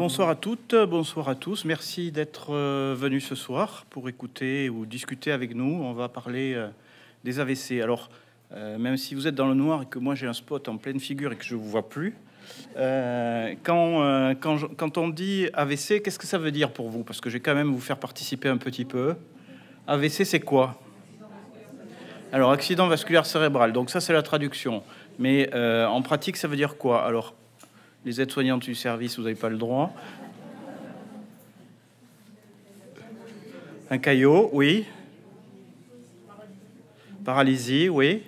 Bonsoir à toutes, bonsoir à tous. Merci d'être euh, venus ce soir pour écouter ou discuter avec nous. On va parler euh, des AVC. Alors, euh, même si vous êtes dans le noir et que moi j'ai un spot en pleine figure et que je vous vois plus, quand, quand, quand, on dit AVC, qu'est-ce que ça veut dire pour vous? Parce que je vais quand même vous faire participer un petit peu. AVC, c'est quoi? Alors, accident vasculaire cérébral. Donc ça, c'est la traduction. Mais en pratique, ça veut dire quoi? Alors, les aides-soignantes du service, vous n'avez pas le droit. Un caillot, oui. Paralysie, oui.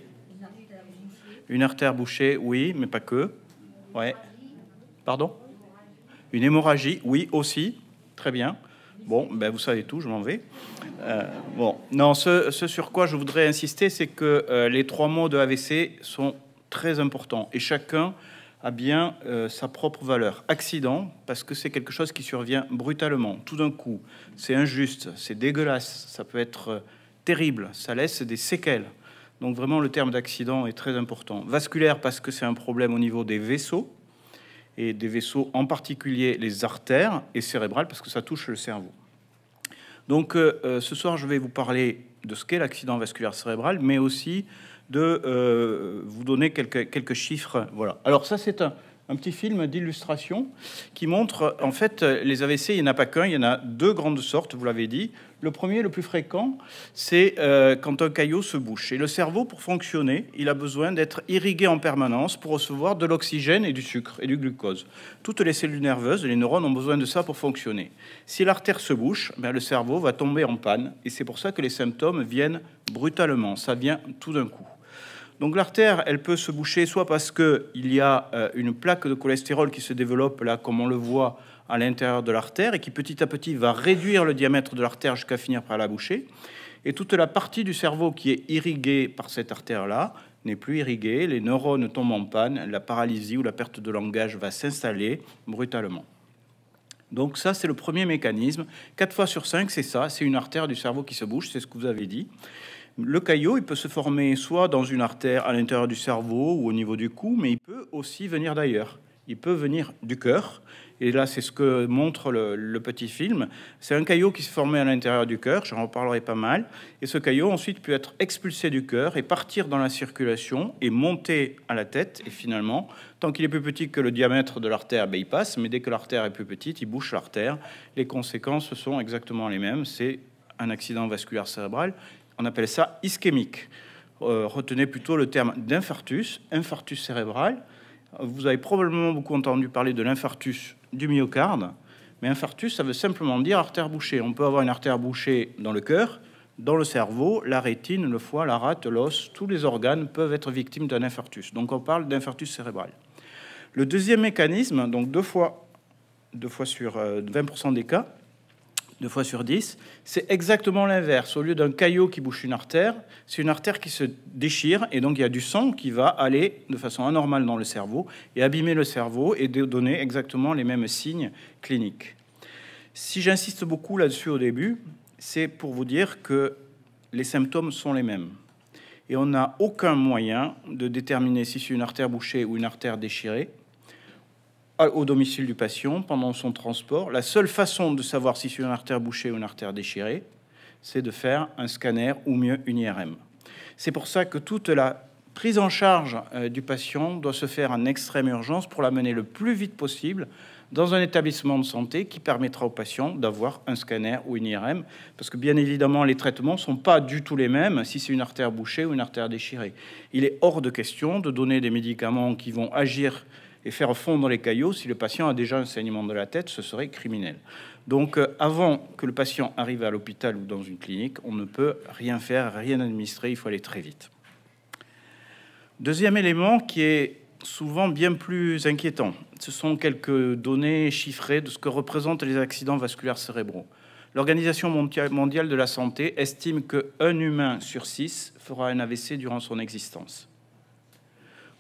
Une artère bouchée, oui, mais pas que. Ouais. Pardon? Une hémorragie, oui, aussi. Très bien. Bon, ben vous savez tout, je m'en vais. Euh, bon, non, ce, sur quoi je voudrais insister, c'est que euh, les trois mots de AVC sont très importants et chacun a bien euh, sa propre valeur. Accident, parce que c'est quelque chose qui survient brutalement, tout d'un coup. C'est injuste, c'est dégueulasse, ça peut être euh, terrible, ça laisse des séquelles. Donc vraiment, le terme d'accident est très important. Vasculaire, parce que c'est un problème au niveau des vaisseaux, et des vaisseaux en particulier les artères, et cérébral, parce que ça touche le cerveau. Donc euh, ce soir, je vais vous parler de ce qu'est l'accident vasculaire cérébral, mais aussi de euh, vous donner quelques, chiffres. Voilà. Alors ça, c'est un, un petit film d'illustration qui montre en fait les AVC. Il n'y en a pas qu'un, il y en a deux grandes sortes, vous l'avez dit. Le premier, le plus fréquent, c'est euh, quand un caillot se bouche. Et le cerveau, pour fonctionner, il a besoin d'être irrigué en permanence pour recevoir de l'oxygène et du sucre et du glucose. Toutes les cellules nerveuses, les neurones ont besoin de ça pour fonctionner. Si l'artère se bouche, ben, le cerveau va tomber en panne. Et c'est pour ça que les symptômes viennent brutalement. Ça vient tout d'un coup. Donc l'artère, elle peut se boucher soit parce qu'il y a euh, une plaque de cholestérol qui se développe là, comme on le voit à l'intérieur de l'artère, et qui petit à petit va réduire le diamètre de l'artère jusqu'à finir par la boucher. Et toute la partie du cerveau qui est irriguée par cette artère-là n'est plus irriguée, les neurones tombent en panne, la paralysie ou la perte de langage va s'installer brutalement. Donc ça, c'est le premier mécanisme. 4 fois sur 5, c'est ça, c'est une artère du cerveau qui se bouche, c'est ce que vous avez dit. Le caillot, il peut se former soit dans une artère à l'intérieur du cerveau ou au niveau du cou, mais il peut aussi venir d'ailleurs. Il peut venir du cœur. Et là, c'est ce que montre le, petit film. C'est un caillot qui se formait à l'intérieur du cœur, j'en reparlerai pas mal. Et ce caillot, ensuite, peut être expulsé du cœur et partir dans la circulation et monter à la tête. Et finalement, tant qu'il est plus petit que le diamètre de l'artère, ben, il passe. Mais dès que l'artère est plus petite, il bouche l'artère. Les conséquences sont exactement les mêmes. C'est un accident vasculaire cérébral on appelle ça ischémique. Euh, retenez plutôt le terme d'infarctus, infarctus cérébral. Vous avez probablement beaucoup entendu parler de l'infarctus du myocarde, mais infarctus, ça veut simplement dire artère bouchée. On peut avoir une artère bouchée dans le cœur, dans le cerveau, la rétine, le foie, la rate, l'os, tous les organes peuvent être victimes d'un infarctus. Donc on parle d'infarctus cérébral. Le deuxième mécanisme, donc deux fois, deux fois sur 20% euh, des cas, deux fois sur 10, c'est exactement l'inverse. Au lieu d'un caillot qui bouche une artère, c'est une artère qui se déchire et donc il y a du sang qui va aller de façon anormale dans le cerveau et abîmer le cerveau et donner exactement les mêmes signes cliniques. Si j'insiste beaucoup là-dessus au début, c'est pour vous dire que les symptômes sont les mêmes. Et on n'a aucun moyen de déterminer si c'est une artère bouchée ou une artère déchirée au domicile du patient pendant son transport. La seule façon de savoir si c'est une artère bouchée ou une artère déchirée, c'est de faire un scanner ou mieux une IRM. C'est pour ça que toute la prise en charge euh, du patient doit se faire en extrême urgence pour l'amener le plus vite possible dans un établissement de santé qui permettra au patient d'avoir un scanner ou une IRM, parce que bien évidemment les traitements ne sont pas du tout les mêmes si c'est une artère bouchée ou une artère déchirée. Il est hors de question de donner des médicaments qui vont agir et faire fondre les caillots, si le patient a déjà un saignement de la tête, ce serait criminel. Donc euh, avant que le patient arrive à l'hôpital ou dans une clinique, on ne peut rien faire, rien administrer, il faut aller très vite. Deuxième élément qui est souvent bien plus inquiétant, ce sont quelques données chiffrées de ce que représentent les accidents vasculaires cérébraux. L'Organisation mondiale de la santé estime qu'un humain sur six fera un AVC durant son existence.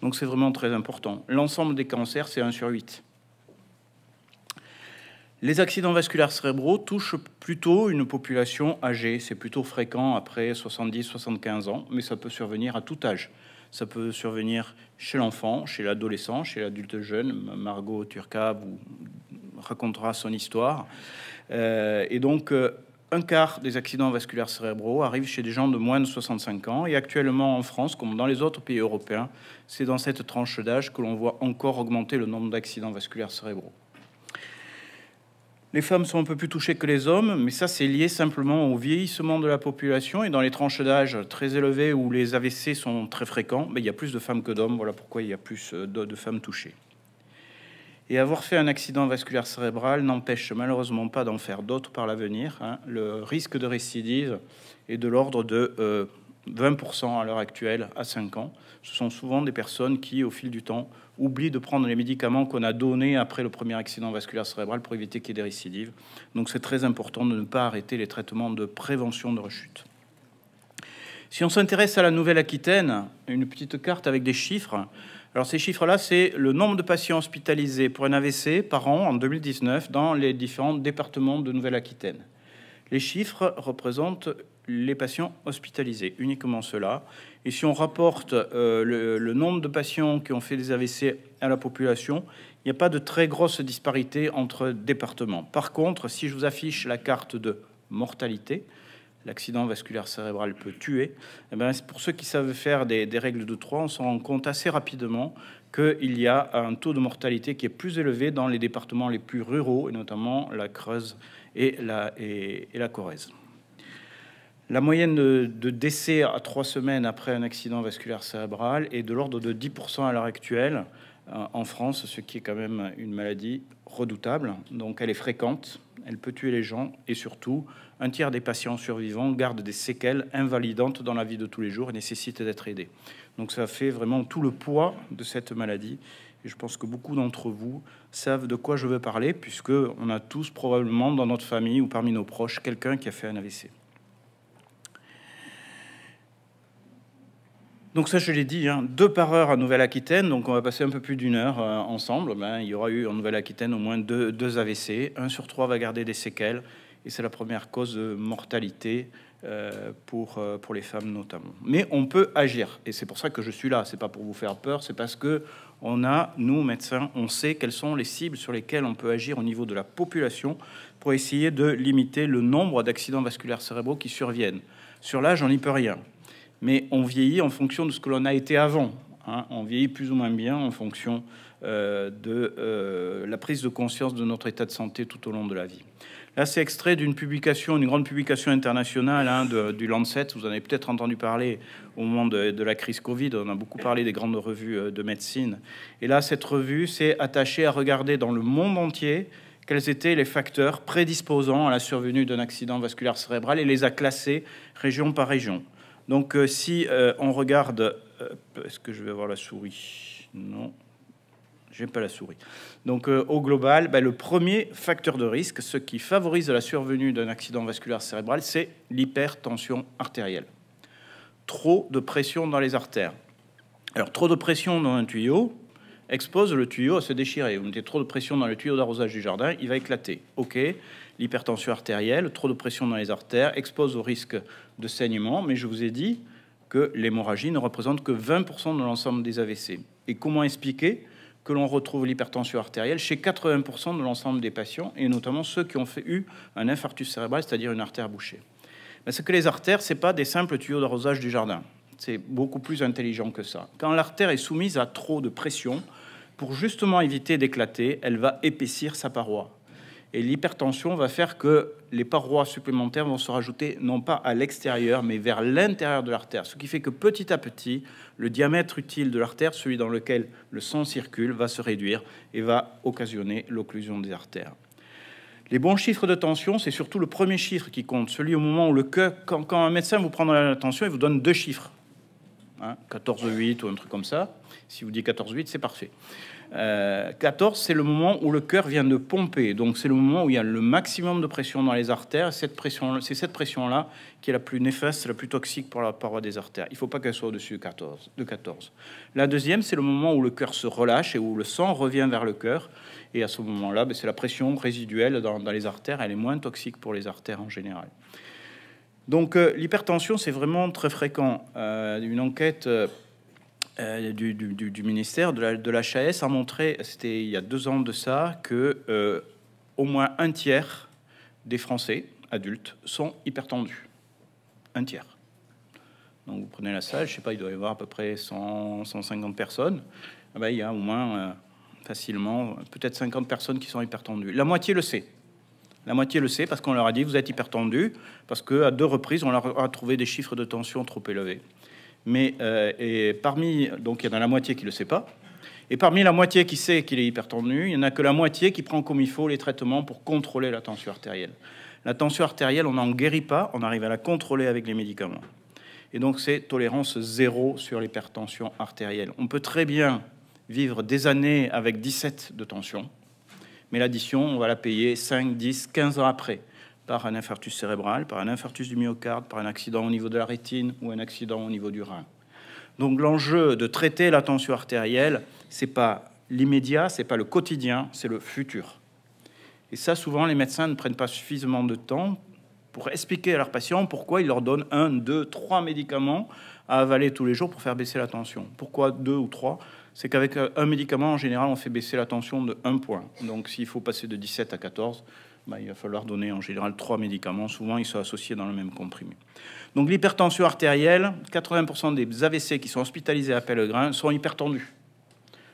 Donc c'est vraiment très important. L'ensemble des cancers, c'est 1 sur 8. Les accidents vasculaires cérébraux touchent plutôt une population âgée. C'est plutôt fréquent après 70-75 ans, mais ça peut survenir à tout âge. Ça peut survenir chez l'enfant, chez l'adolescent, chez l'adulte jeune. Margot Turcab ou racontera son histoire. et donc, un quart des accidents vasculaires cérébraux arrivent chez des gens de moins de 65 ans. Et actuellement en France, comme dans les autres pays européens, c'est dans cette tranche d'âge que l'on voit encore augmenter le nombre d'accidents vasculaires cérébraux. Les femmes sont un peu plus touchées que les hommes, mais ça c'est lié simplement au vieillissement de la population et dans les tranches d'âge très élevées où les AVC sont très fréquents, ben, il y a plus de femmes que d'hommes. Voilà pourquoi il y a plus euh, de femmes touchées. Et avoir fait un accident vasculaire cérébral n'empêche malheureusement pas d'en faire d'autres par l'avenir. Hein. Le risque de récidive est de l'ordre de 20% euh, à l'heure actuelle à 5 ans. Ce sont souvent des personnes qui, au fil du temps, oublient de prendre les médicaments qu'on a donnés après le premier accident vasculaire cérébral pour éviter qu'il y ait des récidives. Donc c'est très important de ne pas arrêter les traitements de prévention de rechute. Si on s'intéresse à la Nouvelle-Aquitaine, une petite carte avec des chiffres, alors ces chiffres-là, c'est le nombre de patients hospitalisés pour un AVC par an en 2019 dans les différents départements de Nouvelle-Aquitaine. Les chiffres représentent les patients hospitalisés, uniquement cela. Et si on rapporte euh, le, nombre de patients qui ont fait des AVC à la population, il n'y a pas de très grosse disparité entre départements. Par contre, si je vous affiche la carte de mortalité, l'accident vasculaire cérébral peut tuer, eh ben, pour ceux qui savent faire des, règles de 3, on se rend compte assez rapidement qu'il y a un taux de mortalité qui est plus élevé dans les départements les plus ruraux, et notamment la Creuse et la, et, Corrèze. La moyenne de, de, décès à trois semaines après un accident vasculaire cérébral est de l'ordre de 10% à l'heure actuelle euh, en France, ce qui est quand même une maladie redoutable. Donc elle est fréquente, elle peut tuer les gens et surtout, un tiers des patients survivants gardent des séquelles invalidantes dans la vie de tous les jours et nécessitent d'être aidés. Donc ça fait vraiment tout le poids de cette maladie. Et je pense que beaucoup d'entre vous savent de quoi je veux parler, puisque on a tous probablement dans notre famille ou parmi nos proches quelqu'un qui a fait un AVC. Donc ça, je l'ai dit, hein, deux par heure à Nouvelle-Aquitaine, donc on va passer un peu plus d'une heure euh, ensemble. Ben, il y aura eu en Nouvelle-Aquitaine au moins deux, AVC. Un sur trois va garder des séquelles, et c'est la première cause de mortalité euh, pour, euh, pour les femmes notamment. Mais on peut agir, et c'est pour ça que je suis là. C'est pas pour vous faire peur, c'est parce que on a, nous médecins, on sait quelles sont les cibles sur lesquelles on peut agir au niveau de la population pour essayer de limiter le nombre d'accidents vasculaires cérébraux qui surviennent. Sur l'âge, on n'y peut rien mais on vieillit en fonction de ce que l'on a été avant. Hein. On vieillit plus ou moins bien en fonction euh, de euh, la prise de conscience de notre état de santé tout au long de la vie. Là, c'est extrait d'une publication, grande publication internationale hein, du Lancet. Vous en avez peut-être entendu parler au moment de, de, la crise Covid. On a beaucoup parlé des grandes revues euh, de médecine. Et là, cette revue s'est attachée à regarder dans le monde entier quels étaient les facteurs prédisposant à la survenue d'un accident vasculaire cérébral et les a classés région par région. Donc euh, si euh, on regarde, euh, est-ce que je vais avoir la souris? Non, j'ai pas la souris. Donc au global, ben, le premier facteur de risque, ce qui favorise la survenue d'un accident vasculaire cérébral, c'est l'hypertension artérielle. Trop de pression dans les artères. Alors trop de pression dans un tuyau expose le tuyau à se déchirer. Vous mettez trop de pression dans le tuyau d'arrosage du jardin, il va éclater. Ok, l'hypertension artérielle, trop de pression dans les artères, expose au risque de saignement, mais je vous ai dit que l'hémorragie ne représente que 20% de l'ensemble des AVC. Et comment expliquer que l'on retrouve l'hypertension artérielle chez 80% de l'ensemble des patients, et notamment ceux qui ont fait, eu un infarctus cérébral, c'est-à-dire une artère bouchée? Parce que les artères, ce pas des simples tuyaux d'arrosage du jardin. C'est beaucoup plus intelligent que ça. Quand l'artère est soumise à trop de pression, pour justement éviter d'éclater, elle va épaissir sa paroi. Et l'hypertension va faire que les parois supplémentaires vont se rajouter non pas à l'extérieur, mais vers l'intérieur de l'artère. Ce qui fait que petit à petit, le diamètre utile de l'artère, celui dans lequel le sang circule, va se réduire et va occasionner l'occlusion des artères. Les bons chiffres de tension, c'est surtout le premier chiffre qui compte, celui au moment où le cœur, quand, un médecin vous prend la tension, il vous donne deux chiffres, hein, 14,8 ou un truc comme ça. Si vous dit 14,8, c'est parfait. 14, euh, c'est le moment où le cœur vient de pomper. Donc, c'est le moment où il y a le maximum de pression dans les artères. Cette pression, c'est cette pression-là qui est la plus néfaste, la plus toxique pour la paroi des artères. Il ne faut pas qu'elle soit au-dessus de 14, de 14. La deuxième, c'est le moment où le cœur se relâche et où le sang revient vers le cœur. Et à ce moment-là, ben, c'est la pression résiduelle dans, les artères. Elle est moins toxique pour les artères en général. Donc, euh, l'hypertension, c'est vraiment très fréquent. Euh, une enquête euh, du, ministère de la, a montré, c'était il y a deux ans de ça, que euh, au moins un tiers des Français adultes sont hypertendus. Un tiers. Donc vous prenez la salle, je sais pas, il doit y avoir à peu près 100, 150 personnes. Ah ben, il y a au moins euh, facilement peut-être 50 personnes qui sont hypertendues. La moitié le sait. La moitié le sait parce qu'on leur a dit vous êtes hypertendu, parce qu'à deux reprises on leur a trouvé des chiffres de tension trop élevés. Mais euh, et parmi donc il y en a la moitié qui le sait pas. Et parmi la moitié qui sait qu'il est hypertendu, il y en a que la moitié qui prend comme il faut les traitements pour contrôler la tension artérielle. La tension artérielle, on n'en guérit pas, on arrive à la contrôler avec les médicaments. Et donc c'est tolérance zéro sur l'hypertension artérielle. On peut très bien vivre des années avec 17 de tension, mais l'addition, on va la payer 5, 10, 15 ans après par un infarctus cérébral, par un infarctus du myocarde, par un accident au niveau de la rétine ou un accident au niveau du rein. Donc l'enjeu de traiter la tension artérielle, c'est pas l'immédiat, c'est pas le quotidien, c'est le futur. Et ça, souvent, les médecins ne prennent pas suffisamment de temps pour expliquer à leurs patients pourquoi ils leur donnent un, deux, trois médicaments à avaler tous les jours pour faire baisser la tension. Pourquoi deux ou trois? C'est qu'avec un médicament, en général, on fait baisser la tension de un point. Donc s'il faut passer de 17 à 14, bah, il va falloir donner en général trois médicaments. Souvent, ils sont associés dans le même comprimé. Donc l'hypertension artérielle, 80% des AVC qui sont hospitalisés à Pellegrin sont hypertendus.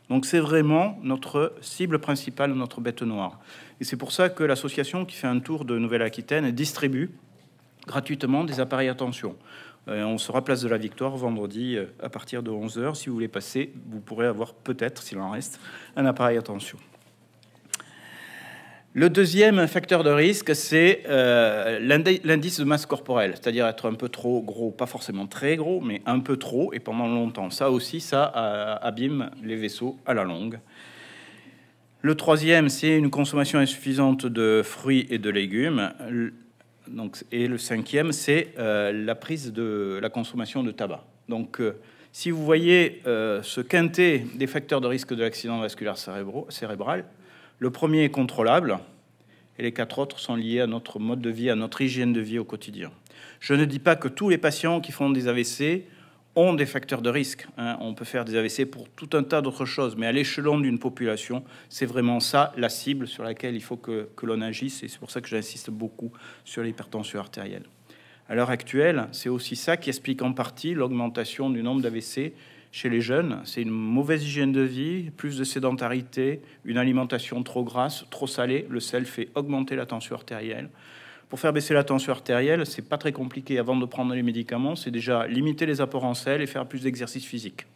Donc c'est vraiment notre cible principale, notre bête noire. Et c'est pour ça que l'association qui fait un tour de Nouvelle-Aquitaine distribue gratuitement des appareils à tension. Euh, on sera place de la Victoire vendredi euh, à partir de 11h. Si vous voulez passer, vous pourrez avoir peut-être, s'il en reste, un appareil à tension. Le deuxième facteur de risque, c'est euh, l'indice de masse corporelle, c'est-à-dire être un peu trop gros, pas forcément très gros, mais un peu trop et pendant longtemps. Ça aussi, ça abîme les vaisseaux à la longue. Le troisième, c'est une consommation insuffisante de fruits et de légumes. Et le cinquième, c'est euh, la prise de la consommation de tabac. Donc, euh, si vous voyez ce quintet des facteurs de risque de l'accident vasculaire cérébral, le premier est contrôlable et les quatre autres sont liés à notre mode de vie, à notre hygiène de vie au quotidien. Je ne dis pas que tous les patients qui font des AVC ont des facteurs de risque. Hein. On peut faire des AVC pour tout un tas d'autres choses, mais à l'échelon d'une population, c'est vraiment ça la cible sur laquelle il faut que, que l'on agisse, et c'est pour ça que j'insiste beaucoup sur l'hypertension artérielle. À l'heure actuelle, c'est aussi ça qui explique en partie l'augmentation du nombre d'AVC chez les jeunes, c'est une mauvaise hygiène de vie, plus de sédentarité, une alimentation trop grasse, trop salée. Le sel fait augmenter la tension artérielle. Pour faire baisser la tension artérielle, c'est pas très compliqué avant de prendre les médicaments, c'est déjà limiter les apports en sel et faire plus d'exercice physique.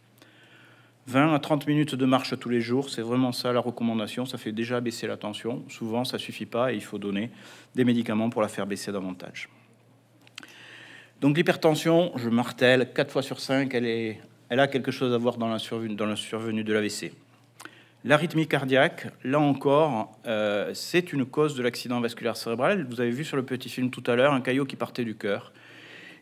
20 à 30 minutes de marche tous les jours, c'est vraiment ça la recommandation, ça fait déjà baisser la tension. Souvent, ça suffit pas et il faut donner des médicaments pour la faire baisser davantage. Donc l'hypertension, je martèle, 4 fois sur 5, elle est elle a quelque chose à voir dans la survenue, dans la survenue de l'AVC. L'arythmie cardiaque, là encore, euh, c'est une cause de l'accident vasculaire cérébral. Vous avez vu sur le petit film tout à l'heure un caillot qui partait du cœur.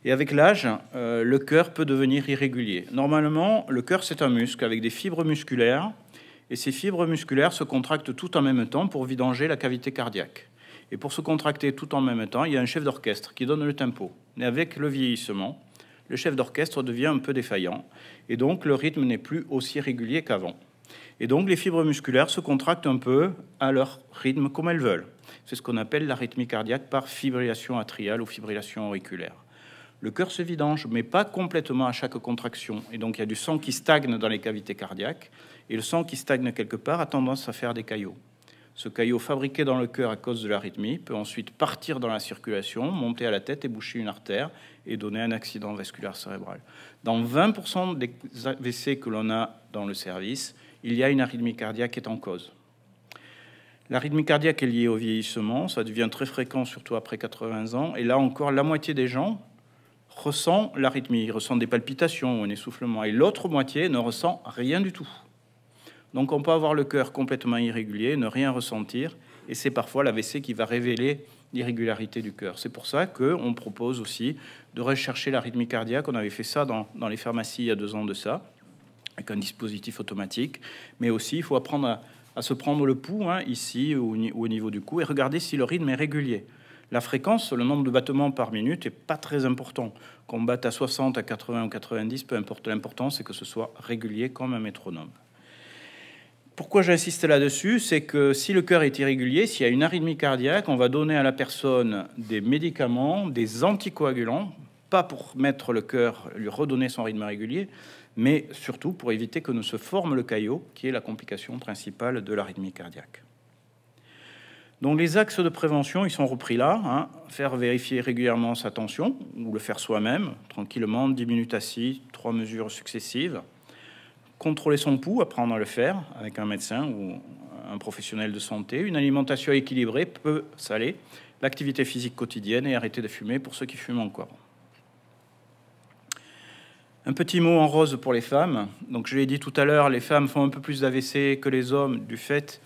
Et avec l'âge, euh, le cœur peut devenir irrégulier. Normalement, le cœur, c'est un muscle avec des fibres musculaires. Et ces fibres musculaires se contractent tout en même temps pour vidanger la cavité cardiaque. Et pour se contracter tout en même temps, il y a un chef d'orchestre qui donne le tempo. Mais avec le vieillissement, le chef d'orchestre devient un peu défaillant, et donc le rythme n'est plus aussi régulier qu'avant. Et donc les fibres musculaires se contractent un peu à leur rythme comme elles veulent. C'est ce qu'on appelle l'arythmie cardiaque par fibrillation atriale ou fibrillation auriculaire. Le cœur se vidange, mais pas complètement à chaque contraction. Et donc il y a du sang qui stagne dans les cavités cardiaques, et le sang qui stagne quelque part a tendance à faire des caillots. Ce caillot fabriqué dans le cœur à cause de l'arythmie peut ensuite partir dans la circulation, monter à la tête et boucher une artère et donner un accident vasculaire cérébral. Dans 20% des AVC que l'on a dans le service, il y a une arythmie cardiaque qui est en cause. L'arythmie cardiaque est liée au vieillissement, ça devient très fréquent, surtout après 80 ans, et là encore, la moitié des gens ressent l'arythmie, ressent des palpitations un essoufflement, et l'autre moitié ne ressent rien du tout. Donc on peut avoir le cœur complètement irrégulier, ne rien ressentir, et c'est parfois l'AVC qui va révéler l'irrégularité du cœur. C'est pour ça qu'on propose aussi de rechercher l'arythmie cardiaque. On avait fait ça dans, les pharmacies il y a deux ans de ça, avec un dispositif automatique. Mais aussi, il faut apprendre à, se prendre le pouls, hein, ici ou, au niveau du cou, et regarder si le rythme est régulier. La fréquence, le nombre de battements par minute, n'est pas très important. Qu'on batte à 60, à 80 ou 90, peu importe. L'important, c'est que ce soit régulier comme un métronome. Pourquoi j'insiste là-dessus C'est que si le cœur est irrégulier, s'il y a une arythmie cardiaque, on va donner à la personne des médicaments, des anticoagulants, pas pour mettre le cœur, lui redonner son rythme régulier, mais surtout pour éviter que ne se forme le caillot, qui est la complication principale de l'arythmie cardiaque. Donc les axes de prévention, ils sont repris là. Hein. Faire vérifier régulièrement sa tension, ou le faire soi-même, tranquillement, 10 minutes assis, trois mesures successives. Contrôler son pouls, apprendre à le faire avec un médecin ou un professionnel de santé. Une alimentation équilibrée, peu salée. L'activité physique quotidienne et arrêter de fumer pour ceux qui fument encore. Un petit mot en rose pour les femmes. Donc je l'ai dit tout à l'heure, les femmes font un peu plus d'AVC que les hommes du fait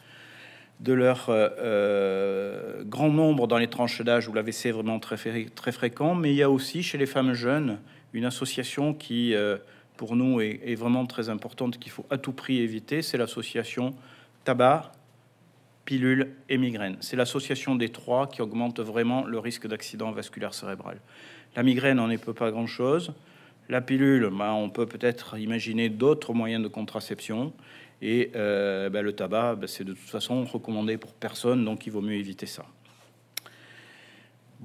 de leur euh, euh, grand nombre dans les tranches d'âge où l'AVC est vraiment très, très fréquent, mais il y a aussi chez les femmes jeunes une association qui, euh, pour nous, est, vraiment très importante, qu'il faut à tout prix éviter, c'est l'association tabac, pilule et migraine. C'est l'association des trois qui augmente vraiment le risque d'accident vasculaire cérébral. La migraine, on ne peut pas grand-chose. La pilule, bah, on peut peut-être imaginer d'autres moyens de contraception. Et euh, ben, le tabac, ben, c'est de toute façon recommandé pour personne, donc il vaut mieux éviter ça.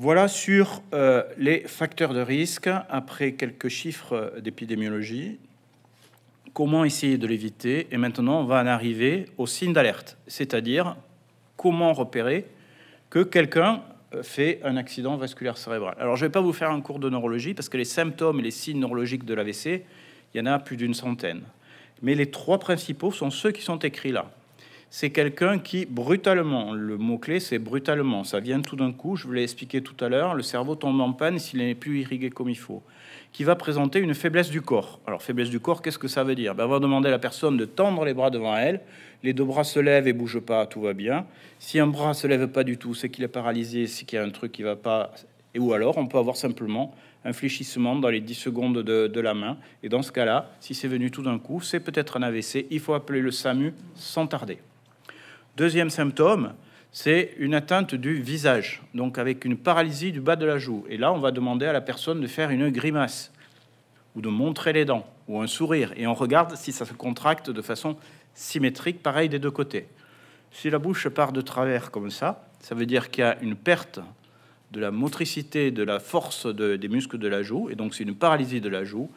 Voilà sur euh, les facteurs de risque, après quelques chiffres d'épidémiologie. Comment essayer de l'éviter Et maintenant, on va en arriver aux signes d'alerte, c'est-à-dire comment repérer que quelqu'un fait un accident vasculaire cérébral. Alors, je ne vais pas vous faire un cours de neurologie, parce que les symptômes et les signes neurologiques de l'AVC, il y en a plus d'une centaine mais les trois principaux sont ceux qui sont écrits là. C'est quelqu'un qui, brutalement, le mot-clé c'est brutalement, ça vient tout d'un coup, je vous l'ai expliqué tout à l'heure, le cerveau tombe en panne s'il n'est plus irrigué comme il faut, qui va présenter une faiblesse du corps. Alors faiblesse du corps, qu'est-ce que ça veut dire? Ben, On va demander à la personne de tendre les bras devant elle, les deux bras se lèvent et bougent pas, tout va bien. Si un bras se lève pas du tout, c'est qu'il est paralysé, c'est qu'il y a un truc qui va pas, et ou alors on peut avoir simplement un fléchissement dans les 10 secondes de, la main. Et dans ce cas-là, si c'est venu tout d'un coup, c'est peut-être un AVC. Il faut appeler le SAMU sans tarder. Deuxième symptôme, c'est une atteinte du visage, donc avec une paralysie du bas de la joue. Et là, on va demander à la personne de faire une grimace, ou de montrer les dents, ou un sourire. Et on regarde si ça se contracte de façon symétrique, pareil des deux côtés. Si la bouche part de travers comme ça, ça veut dire qu'il y a une perte de la motricité, de la force des muscles de la joue, et donc c'est une paralysie de la joue.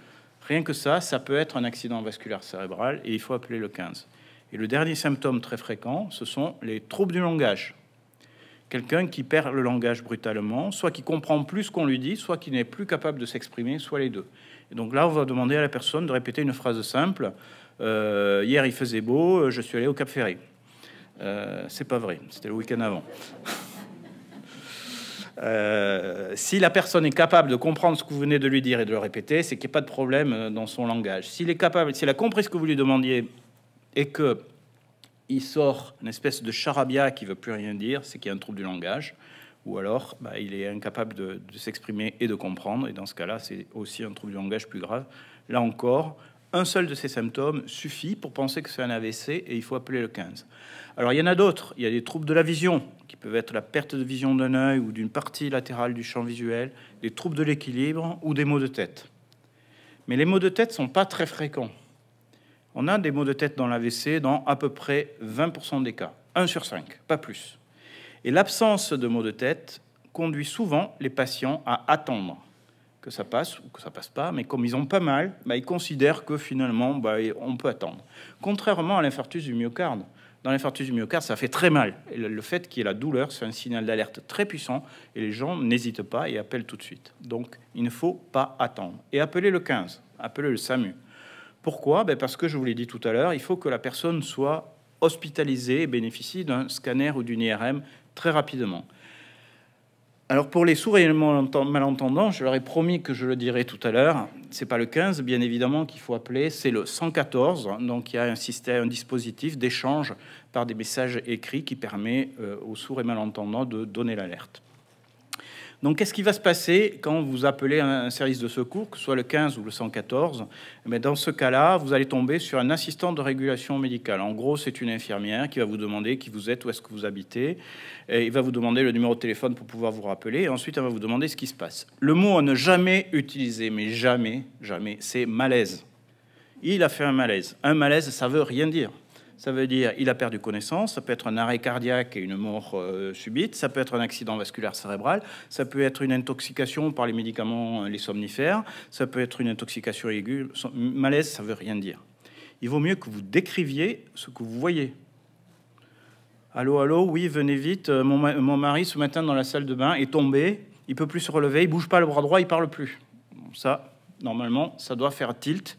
Rien que ça, ça peut être un accident vasculaire cérébral et il faut appeler le 15. Et le dernier symptôme très fréquent, ce sont les troubles du langage. Quelqu'un qui perd le langage brutalement, soit qui comprend plus qu'on lui dit, soit qui n'est plus capable de s'exprimer, soit les deux. Et donc là, on va demander à la personne de répéter une phrase simple. Euh, hier, il faisait beau, je suis allé au Cap Ferré. Euh, c'est pas vrai, c'était le week-end avant. Euh, si la personne est capable de comprendre ce que vous venez de lui dire et de le répéter, c'est qu'il n'y a pas de problème euh, dans son langage. S'il est capable, s'il a compris ce que vous lui demandiez et que il sort une espèce de charabia qui veut plus rien dire, c'est qu'il y a un trouble du langage, ou alors bah, il est incapable de, de s'exprimer et de comprendre, et dans ce cas-là, c'est aussi un trouble du langage plus grave. Là encore, un seul de ces symptômes suffit pour penser que c'est un AVC et il faut appeler le 15. Alors il y en a d'autres. Il y a des troubles de la vision qui peuvent être la perte de vision d'un œil ou d'une partie latérale du champ visuel, des troubles de l'équilibre ou des maux de tête. Mais les maux de tête sont pas très fréquents. On a des maux de tête dans l'AVC dans à peu près 20% des cas, 1 sur 5, pas plus. Et l'absence de maux de tête conduit souvent les patients à attendre que ça passe ou que ça passe pas, mais comme ils ont pas mal, bah, ils considèrent que finalement, bah, on peut attendre. Contrairement à l'infarctus du myocarde. Dans l'infarctus du myocarde, ça fait très mal. Et le fait qu'il y ait la douleur, c'est un signal d'alerte très puissant, et les gens n'hésitent pas et appellent tout de suite. Donc, il ne faut pas attendre. Et appelez le 15, appelez le SAMU. Pourquoi? Ben Parce que je vous l'ai dit tout à l'heure, il faut que la personne soit hospitalisée et bénéficie d'un scanner ou d'une IRM très rapidement. Alors pour les sourds et malentendants, je leur ai promis que je le dirai tout à l'heure. C'est pas le 15, bien évidemment, qu'il faut appeler, c'est le 114. Donc il y a un système, un dispositif d'échange par des messages écrits qui permet euh, aux sourds et malentendants de donner l'alerte. Donc, qu'est-ce qui va se passer quand vous appelez un service de secours, que ce soit le 15 ou le 114 Mais eh Dans ce cas-là, vous allez tomber sur un assistant de régulation médicale. En gros, c'est une infirmière qui va vous demander qui vous êtes, où est-ce que vous habitez. Et il va vous demander le numéro de téléphone pour pouvoir vous rappeler. Et ensuite, elle va vous demander ce qui se passe. Le mot à ne jamais utiliser, mais jamais, jamais, c'est malaise. Il a fait un malaise. Un malaise, ça veut rien dire. Ça veut dire il a perdu connaissance, ça peut être un arrêt cardiaque et une mort euh, subite, ça peut être un accident vasculaire cérébral, ça peut être une intoxication par les médicaments, les somnifères, ça peut être une intoxication aiguë. Malaise, ça veut rien dire. Il vaut mieux que vous décriviez ce que vous voyez. Allô, allô, oui, venez vite. Euh, mon mari, ce matin, dans la salle de bain, est tombé. Il peut plus se relever, il bouge pas le bras droit, il parle plus. Ça, normalement, ça doit faire tilt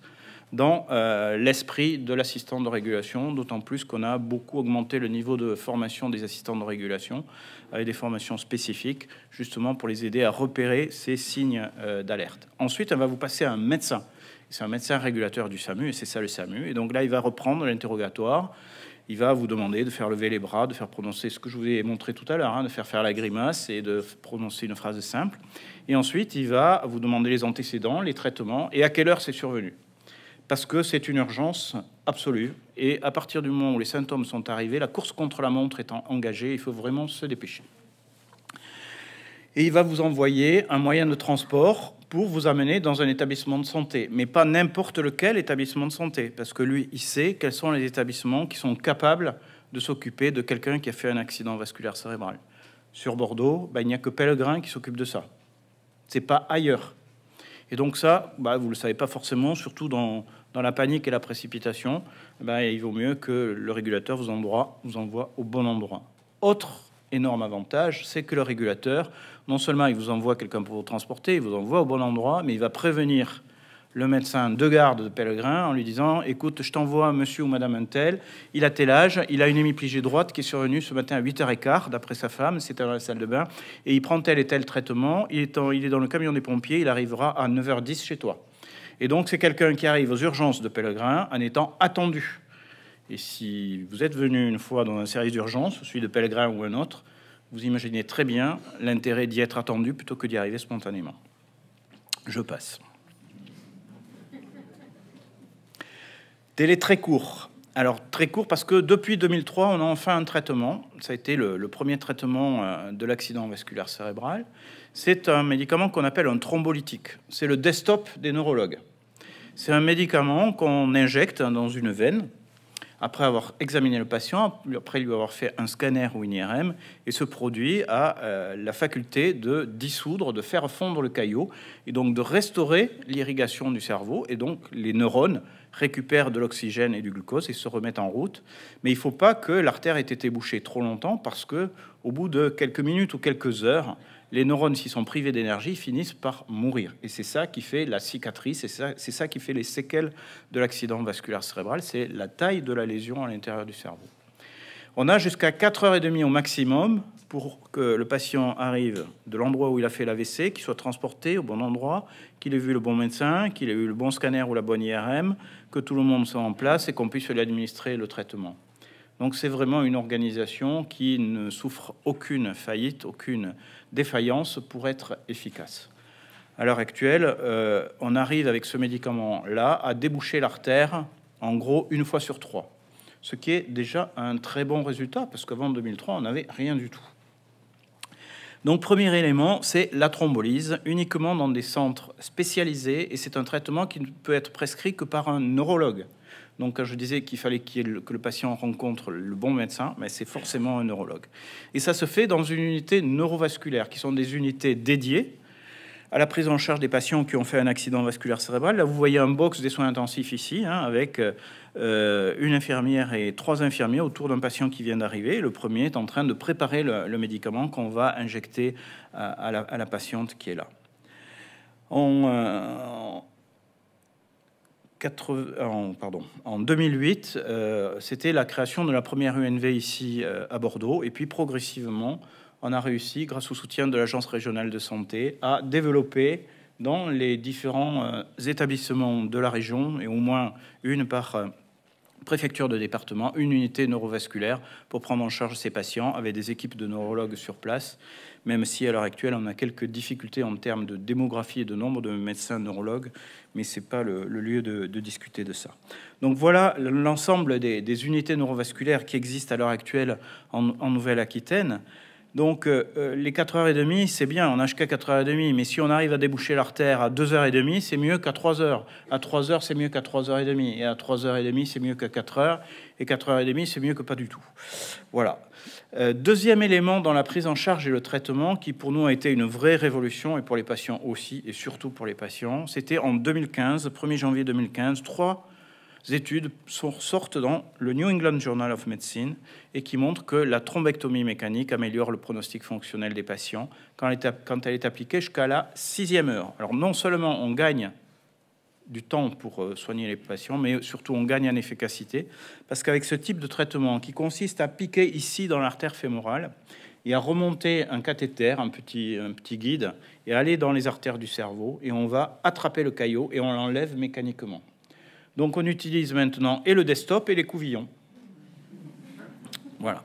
dans euh, l'esprit de l'assistant de régulation, d'autant plus qu'on a beaucoup augmenté le niveau de formation des assistants de régulation avec des formations spécifiques, justement pour les aider à repérer ces signes euh, d'alerte. Ensuite, on va vous passer à un médecin. C'est un médecin régulateur du SAMU, et c'est ça le SAMU. Et donc là, il va reprendre l'interrogatoire. Il va vous demander de faire lever les bras, de faire prononcer ce que je vous ai montré tout à l'heure, hein, de faire faire la grimace et de prononcer une phrase simple. Et ensuite, il va vous demander les antécédents, les traitements et à quelle heure c'est survenu parce que c'est une urgence absolue. Et à partir du moment où les symptômes sont arrivés, la course contre la montre étant engagée, il faut vraiment se dépêcher. Et il va vous envoyer un moyen de transport pour vous amener dans un établissement de santé, mais pas n'importe lequel établissement de santé, parce que lui, il sait quels sont les établissements qui sont capables de s'occuper de quelqu'un qui a fait un accident vasculaire cérébral. Sur Bordeaux, ben, il n'y a que Pellegrin qui s'occupe de ça. C'est pas ailleurs. Et donc ça, bah, vous ne le savez pas forcément, surtout dans, la panique et la précipitation, bah, il vaut mieux que le régulateur vous envoie, vous envoie au bon endroit. Autre énorme avantage, c'est que le régulateur, non seulement il vous envoie quelqu'un pour vous transporter, il vous envoie au bon endroit, mais il va prévenir le médecin de garde de Pellegrin en lui disant Écoute, je t'envoie monsieur ou madame un tel, il a tel âge, il a une hémiplégie droite qui est survenue ce matin à 8h15, d'après sa femme, c'était dans la salle de bain, et il prend tel et tel traitement, il est, il est dans le camion des pompiers, il arrivera à 9h10 chez toi. Et donc, c'est quelqu'un qui arrive aux urgences de Pellegrin en étant attendu. Et si vous êtes venu une fois dans un service d'urgence, celui de Pellegrin ou un autre, vous imaginez très bien l'intérêt d'y être attendu plutôt que d'y arriver spontanément. Je passe. Délai très court. Alors très court parce que depuis 2003, on a enfin un traitement. Ça a été le, premier traitement euh, de l'accident vasculaire cérébral. C'est un médicament qu'on appelle un thrombolytique. C'est le desktop des neurologues. C'est un médicament qu'on injecte dans une veine après avoir examiné le patient, après lui avoir fait un scanner ou une IRM, et ce produit a euh, la faculté de dissoudre, de faire fondre le caillot, et donc de restaurer l'irrigation du cerveau, et donc les neurones récupèrent de l'oxygène et du glucose et se remettent en route. Mais il ne faut pas que l'artère ait été bouchée trop longtemps, parce que au bout de quelques minutes ou quelques heures, les neurones, s'ils sont privés d'énergie, finissent par mourir. Et c'est ça qui fait la cicatrice, c'est ça, ça qui fait les séquelles de l'accident vasculaire cérébral, c'est la taille de la lésion à l'intérieur du cerveau. On a jusqu'à 4h30 au maximum pour que le patient arrive de l'endroit où il a fait l'AVC, qu'il soit transporté au bon endroit, qu'il ait vu le bon médecin, qu'il ait eu le bon scanner ou la bonne IRM, que tout le monde soit en place et qu'on puisse lui administrer le traitement. Donc c'est vraiment une organisation qui ne souffre aucune faillite, aucune défaillance pour être efficace. À l'heure actuelle, euh, on arrive avec ce médicament-là à déboucher l'artère en gros une fois sur trois, ce qui est déjà un très bon résultat parce qu'avant 2003, on n'avait rien du tout. Donc premier élément, c'est la thrombolyse, uniquement dans des centres spécialisés, et c'est un traitement qui ne peut être prescrit que par un neurologue. Donc, je disais qu'il fallait que le patient rencontre le bon médecin, mais c'est forcément un neurologue. Et ça se fait dans une unité neurovasculaire, qui sont des unités dédiées à la prise en charge des patients qui ont fait un accident vasculaire cérébral. Là, vous voyez un box des soins intensifs ici, hein, avec euh, une infirmière et trois infirmiers autour d'un patient qui vient d'arriver. Le premier est en train de préparer le, médicament qu'on va injecter à, la, patiente qui est là. Euh, en, pardon, en 2008, euh, c'était la création de la première UNV ici euh, à Bordeaux. Et puis progressivement, on a réussi, grâce au soutien de l'Agence régionale de santé, à développer dans les différents euh, établissements de la région, et au moins une par préfecture de département, une unité neurovasculaire pour prendre en charge ces patients avec des équipes de neurologues sur place même si à l'heure actuelle on a quelques difficultés en termes de démographie et de nombre de médecins neurologues, mais ce n'est pas le, lieu de, discuter de ça. Donc voilà l'ensemble des, unités neurovasculaires qui existent à l'heure actuelle en, Nouvelle-Aquitaine. Donc euh, euh, les 4h30, c'est bien, on a jusqu'à 4h30, mais si on arrive à déboucher l'artère à 2h30, c'est mieux qu'à 3h. À 3h, c'est mieux qu'à 3h30. Et à 3h30, c'est mieux qu'à 4h. Et 4h30, c'est mieux que pas du tout. Voilà. Euh, deuxième élément dans la prise en charge et le traitement qui pour nous a été une vraie révolution et pour les patients aussi, et surtout pour les patients, c'était en 2015, 1er janvier 2015, trois études sortent dans le New England Journal of Medicine et qui montrent que la thrombectomie mécanique améliore le pronostic fonctionnel des patients quand elle est, appliquée jusqu'à la sixième heure. Alors non seulement on gagne du temps pour euh, soigner les patients, mais surtout on gagne en efficacité, parce qu'avec ce type de traitement qui consiste à piquer ici dans l'artère fémorale et à remonter un cathéter, un petit, un petit guide, et aller dans les artères du cerveau, et on va attraper le caillot et on l'enlève mécaniquement. Donc on utilise maintenant et le desktop et les couvillons. Voilà.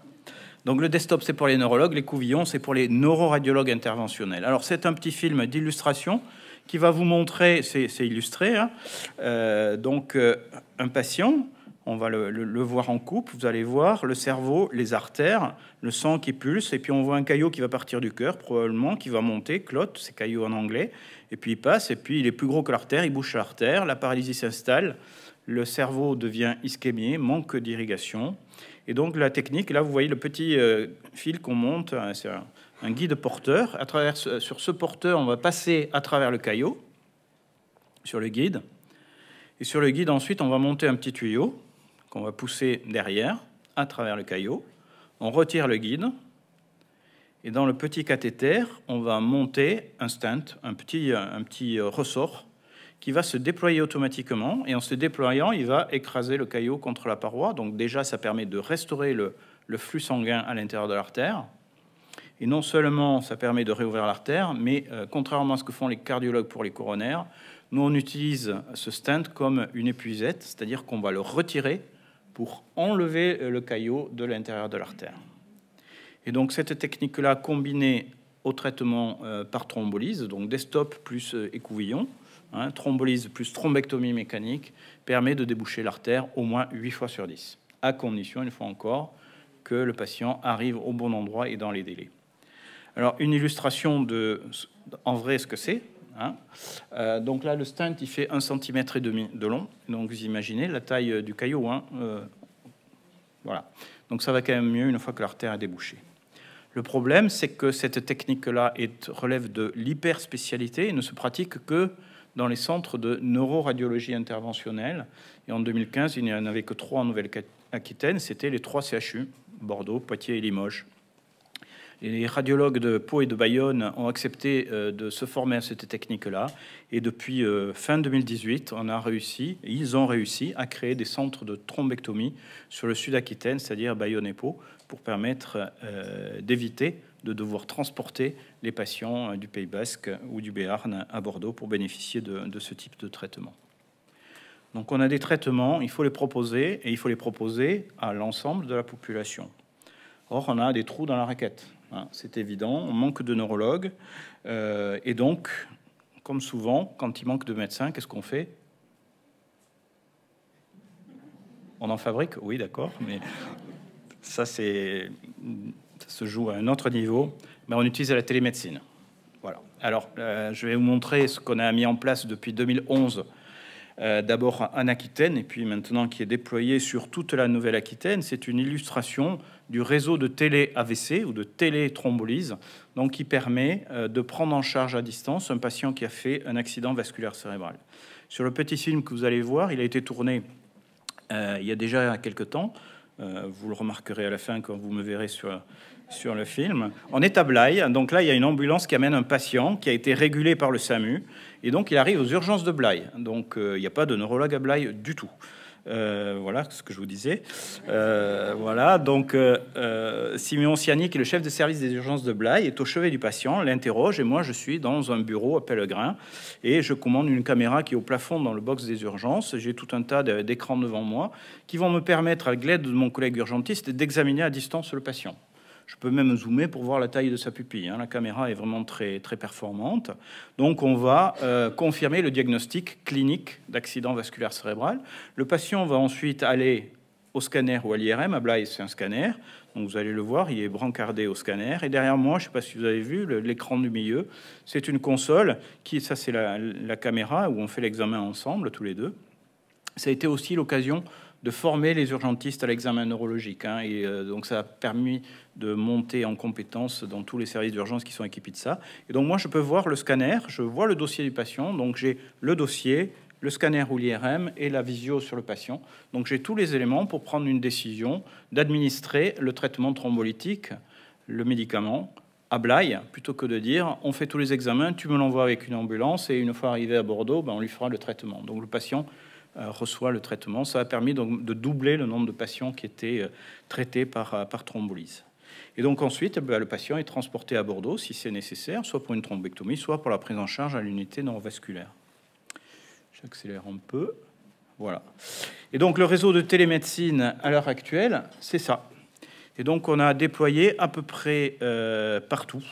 Donc le desktop c'est pour les neurologues, les couvillons c'est pour les neuroradiologues interventionnels. Alors c'est un petit film d'illustration qui va vous montrer, c'est illustré, hein, euh, donc euh, un patient, on va le, voir en coupe, vous allez voir le cerveau, les artères, le sang qui pulse, et puis on voit un caillot qui va partir du cœur, probablement, qui va monter, clotte, c'est caillot en anglais, et puis il passe, et puis il est plus gros que l'artère, il bouche l'artère, la paralysie s'installe, le cerveau devient ischémié, manque d'irrigation. Et donc la technique, là vous voyez le petit euh, fil qu'on monte, hein, c'est un, guide porteur. À travers sur ce porteur, on va passer à travers le caillot, sur le guide. Et sur le guide, ensuite, on va monter un petit tuyau qu'on va pousser derrière, à travers le caillot. On retire le guide. Et dans le petit cathéter, on va monter un stent, un petit, un petit ressort qui va se déployer automatiquement et en se déployant, il va écraser le caillot contre la paroi. Donc déjà, ça permet de restaurer le, flux sanguin à l'intérieur de l'artère. Et non seulement ça permet de réouvrir l'artère, mais euh, contrairement à ce que font les cardiologues pour les coronaires, nous on utilise ce stent comme une épuisette, c'est-à-dire qu'on va le retirer pour enlever le caillot de l'intérieur de l'artère. Et donc cette technique-là combinée au traitement euh, par thrombolyse, donc desktop plus euh, écouvillon, Hein, thrombolyse plus thrombectomie mécanique permet de déboucher l'artère au moins 8 fois sur 10, à condition, une fois encore, que le patient arrive au bon endroit et dans les délais. Alors, une illustration de, en vrai, ce que c'est. Hein. Euh, donc là, le stent, il fait 1 cm et demi de long. Donc, vous imaginez la taille du caillot. Hein, euh, voilà. Donc, ça va quand même mieux une fois que l'artère est débouchée. Le problème, c'est que cette technique-là relève de l'hyperspécialité et ne se pratique que dans les centres de neuroradiologie interventionnelle. Et en 2015, il n'y en avait que trois en Nouvelle-Aquitaine. C'était les trois CHU, Bordeaux, Poitiers et Limoges. Les radiologues de Pau et de Bayonne ont accepté euh, de se former à cette technique-là. Et depuis euh, fin 2018, on a réussi, ils ont réussi à créer des centres de thrombectomie sur le sud-Aquitaine, c'est-à-dire Bayonne et Pau, pour permettre euh, d'éviter de devoir transporter les patients du Pays Basque ou du Béarn à Bordeaux pour bénéficier de, ce type de traitement. Donc on a des traitements, il faut les proposer et il faut les proposer à l'ensemble de la population. Or, on a des trous dans la raquette, c'est évident, on manque de neurologues. Euh, et donc, comme souvent, quand il manque de médecins, qu'est-ce qu'on fait? On en fabrique, oui, d'accord, mais ça c'est se joue à un autre niveau, mais on utilise la télémédecine. Voilà. Alors, euh, je vais vous montrer ce qu'on a mis en place depuis 2011, euh, d'abord en Aquitaine, et puis maintenant qui est déployé sur toute la Nouvelle-Aquitaine. C'est une illustration du réseau de télé-AVC ou de télé-thrombolyse, donc qui permet euh, de prendre en charge à distance un patient qui a fait un accident vasculaire cérébral. Sur le petit film que vous allez voir, il a été tourné il y a déjà quelques temps. vous le remarquerez à la fin quand vous me verrez sur sur le film. On est à Blaye, donc là il y a une ambulance qui amène un patient qui a été régulé par le SAMU, et donc il arrive aux urgences de Blaye. Donc euh, il n'y a pas de neurologue à Blaye du tout. Euh, voilà ce que je vous disais. Euh, voilà, donc Simeon Siani, qui est le chef de service des urgences de Blaye, est au chevet du patient, l'interroge, et moi je suis dans un bureau à Pellegrin, et je commande une caméra qui est au plafond dans le box des urgences. J'ai tout un tas d'écrans devant moi qui vont me permettre, avec l'aide de mon collègue urgentiste, d'examiner à distance le patient. Je peux même zoomer pour voir la taille de sa pupille. Hein. La caméra est vraiment très, très performante. Donc on va euh, confirmer le diagnostic clinique d'accident vasculaire cérébral. Le patient va ensuite aller au scanner ou à l'IRM. À Blaise, c'est un scanner. Donc vous allez le voir, il est brancardé au scanner. Et derrière moi, je ne sais pas si vous avez vu, l'écran du milieu, c'est une console qui, ça c'est la, la, caméra où on fait l'examen ensemble, tous les deux. Ça a été aussi l'occasion de former les urgentistes à l'examen neurologique. Hein, et euh, donc ça a permis de monter en compétence dans tous les services d'urgence qui sont équipés de ça. Et donc moi, je peux voir le scanner, je vois le dossier du patient, donc j'ai le dossier, le scanner ou l'IRM et la visio sur le patient. Donc j'ai tous les éléments pour prendre une décision d'administrer le traitement thrombolytique, le médicament, à Blaye, plutôt que de dire on fait tous les examens, tu me l'envoies avec une ambulance et une fois arrivé à Bordeaux, ben, on lui fera le traitement. Donc le patient reçoit le traitement. Ça a permis donc de doubler le nombre de patients qui étaient euh, traités par, euh, par thrombolyse. Et donc ensuite, ben, le patient est transporté à Bordeaux si c'est nécessaire, soit pour une thrombectomie, soit pour la prise en charge à l'unité neurovasculaire. J'accélère un peu. Voilà. Et donc le réseau de télémédecine à l'heure actuelle, c'est ça. Et donc on a déployé à peu près euh, partout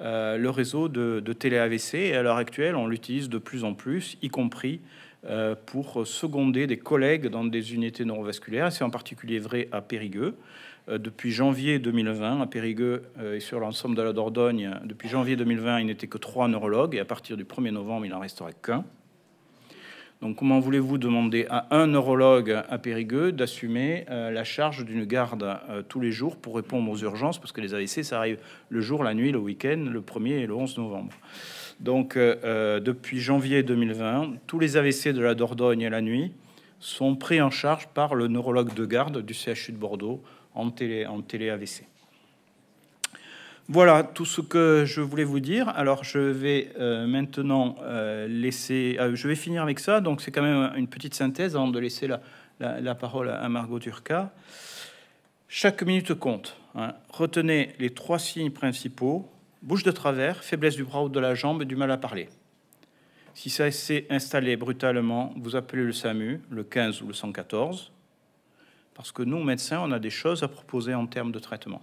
euh, le réseau de, de télé-AVC. Et à l'heure actuelle, on l'utilise de plus en plus, y compris euh, pour seconder des collègues dans des unités neurovasculaires. C'est en particulier vrai à Périgueux. depuis janvier 2020, à Périgueux et sur l'ensemble de la Dordogne, depuis janvier 2020, il n'était que trois neurologues. Et à partir du 1er novembre, il n'en restera qu'un. Donc comment voulez-vous demander à un neurologue à Périgueux d'assumer euh, la charge d'une garde euh, tous les jours pour répondre aux urgences? Parce que les AVC, ça arrive le jour, la nuit, le week-end, le 1er et le 11 novembre. Donc euh, depuis janvier 2020, tous les AVC de la Dordogne à la nuit sont pris en charge par le neurologue de garde du CHU de Bordeaux en télé, en télé AVC. Voilà tout ce que je voulais vous dire. Alors, je vais euh, maintenant euh, laisser. Euh, je vais finir avec ça. Donc, c'est quand même une petite synthèse avant de laisser la, parole à Margot Turca. Chaque minute compte. Hein. Retenez les trois signes principaux bouche de travers, faiblesse du bras ou de la jambe, du mal à parler. Si ça s'est installé brutalement, vous appelez le SAMU, le 15 ou le 114, parce que nous, médecins, on a des choses à proposer en termes de traitement.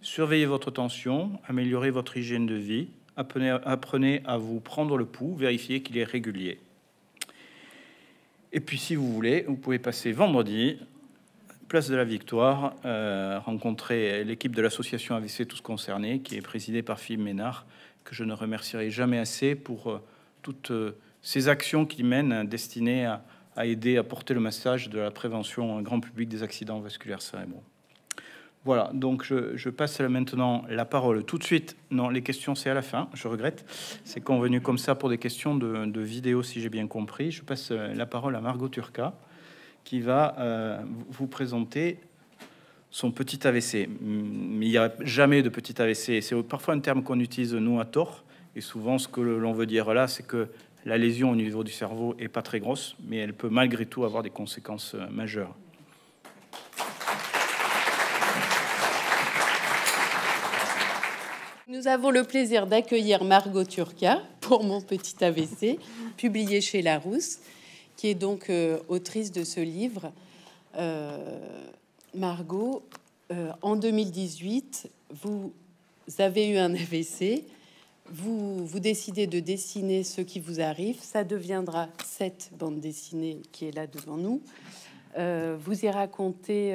Surveillez votre tension, améliorez votre hygiène de vie, apprenez, à vous prendre le pouls, vérifiez qu'il est régulier. Et puis, si vous voulez, vous pouvez passer vendredi, place de la Victoire, euh, rencontrer l'équipe de l'association AVC Tous Concernés, qui est présidée par Philippe Ménard, que je ne remercierai jamais assez pour euh, toutes euh, ces actions qui mènent destinées à, aider à porter le message de la prévention au grand public des accidents vasculaires cérébraux. Voilà, donc je, passe maintenant la parole tout de suite. Non, les questions, c'est à la fin, je regrette. C'est convenu comme ça pour des questions de, vidéo, si j'ai bien compris. Je passe la parole à Margot Turca, qui va euh, vous présenter son petit AVC. Mais il n'y a jamais de petit AVC. C'est parfois un terme qu'on utilise, nous, à tort. Et souvent, ce que l'on veut dire là, c'est que la lésion au niveau du cerveau est pas très grosse, mais elle peut malgré tout avoir des conséquences euh, majeures. Nous avons le plaisir d'accueillir Margot Turca pour Mon Petit AVC, publié chez Larousse, qui est donc euh, autrice de ce livre. Euh, Margot, euh, en 2018, vous avez eu un AVC, vous, vous décidez de dessiner ce qui vous arrive, ça deviendra cette bande dessinée qui est là devant nous. vous y racontez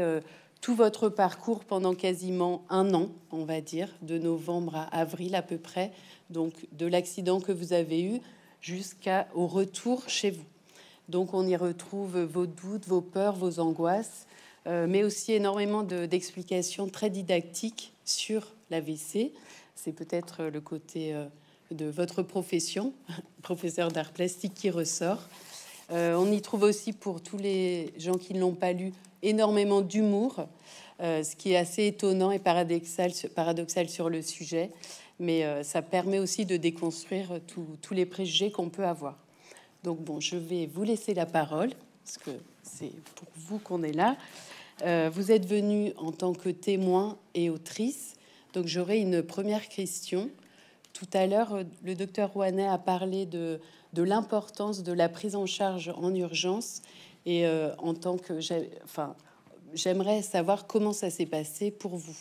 tout votre parcours pendant quasiment un an, on va dire, de novembre à avril à peu près, donc de l'accident que vous avez eu jusqu'au retour chez vous. Donc on y retrouve vos doutes, vos peurs, vos angoisses, euh, mais aussi énormément d'explications très didactiques sur l'AVC. C'est peut-être le côté euh, de votre profession, professeur d'art plastique, qui ressort. Euh, on y trouve aussi pour tous les gens qui ne l'ont pas lu énormément d'humour, euh, ce qui est assez étonnant et paradoxal, sur le sujet, mais euh, ça permet aussi de déconstruire tous les préjugés qu'on peut avoir. Donc bon, je vais vous laisser la parole, parce que c'est pour vous qu'on est là. Euh, vous êtes venu en tant que témoin et autrice, donc j'aurai une première question. Tout à l'heure, le docteur Rouanet a parlé de, de l'importance de la prise en charge en urgence et euh, en tant que, enfin, j'aimerais savoir comment ça s'est passé pour vous.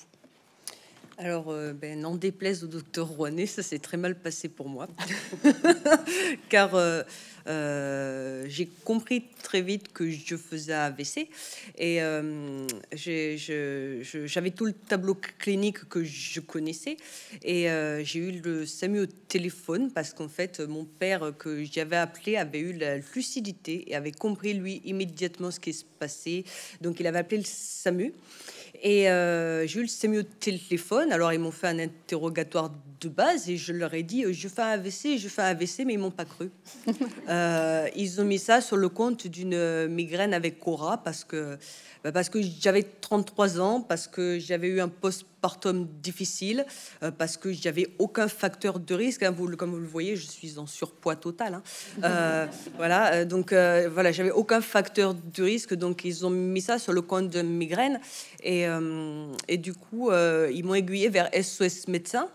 Alors, euh, ben, n'en déplaise au docteur Rouanet, ça s'est très mal passé pour moi. Car euh, euh, j'ai compris très vite que je faisais AVC. Et j'avais tout le tableau clinique que je connaissais. Et j'ai eu le SAMU au téléphone parce qu'en fait, mon père que j'avais appelé avait eu la lucidité et avait compris, lui, immédiatement ce qui se passait. Donc, il avait appelé le SAMU. Et euh, j'ai eu le SAMU au téléphone. Alors, ils m'ont fait un interrogatoire de base et je leur ai dit Je fais un AVC, je fais un AVC, mais ils m'ont pas cru. Euh, ils ont mis ça sur le compte d'une migraine avec Cora parce que bah, parce que j'avais 33 ans, parce que j'avais eu un postpartum difficile, euh, parce que j'avais aucun facteur de risque. Hein, vous, comme vous le voyez, je suis en surpoids total. Hein. Euh, voilà, euh, donc voilà, j'avais aucun facteur de risque, donc ils ont mis ça sur le compte de migraine et, et du coup ils m'ont aiguillé vers SOS médecin.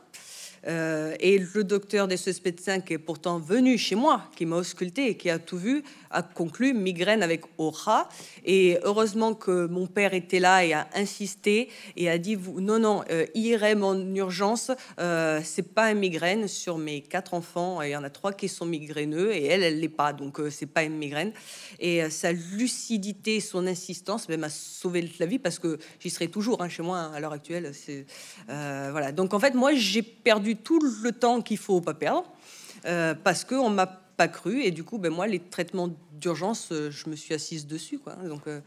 Et le docteur des SOS médecins qui est pourtant venu chez moi, qui m'a ausculté et qui a tout vu, a conclu migraine avec aura. Et heureusement que mon père était là et a insisté et a dit non, non, euh, IRM en urgence, euh, c'est pas une migraine. Sur mes quatre enfants, il y en a trois qui sont migraineux et elle, elle l'est pas. Donc, euh, c'est pas une migraine. Et euh, sa lucidité, son insistance ben, m'a sauvé la vie parce que j'y serai toujours hein, chez moi hein, à l'heure actuelle. Voilà. Donc, en fait, moi, j'ai perdu tout le temps qu'il faut pas perdre. parce qu'on m'a pas cru. Et du coup, ben moi, les traitements d'urgence, euh, je me suis assise dessus. Quoi. Donc, euh,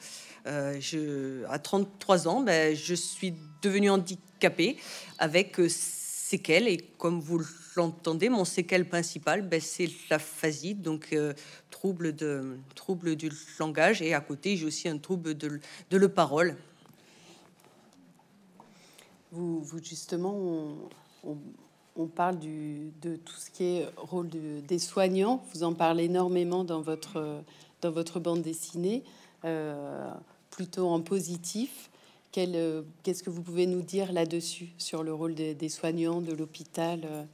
euh, je, à 33 ans, ben, je suis devenue handicapée avec séquelles. Et comme vous l'entendez, mon séquelle principale, ben, c'est la phasite, donc trouble, de, trouble du langage. Et à côté, j'ai aussi un trouble de, de le parole. Vous, vous justement, on, on parle de tout ce qui est rôle des soignants. Vous en parlez énormément dans votre, dans votre bande dessinée, euh, plutôt en positif. Euh, qu'est-ce que vous pouvez nous dire là-dessus, sur le rôle des, soignants, de l'hôpital euh?